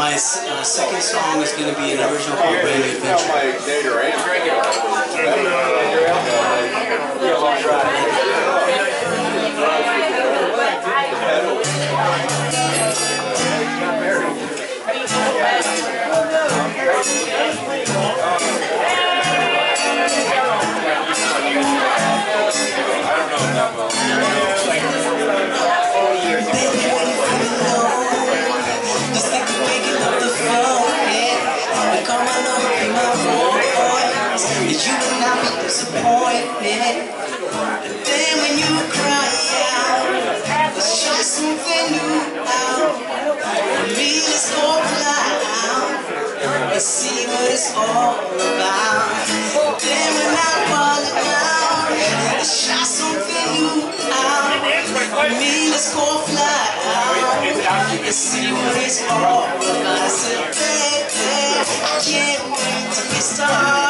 my uh, second song is going to be an original called New Adventure. Voice. And you will not be disappointed. And then when you cry out, let's try something new out. Me, let's go fly out. And see what it's all about. Then when I fall down, let's try something new out. Me, let's go fly out. And see what it's all about. I said, baby, I can't wait to get started.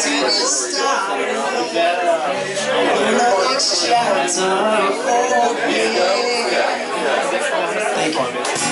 to the next chapter. Oh, yeah. Thank you.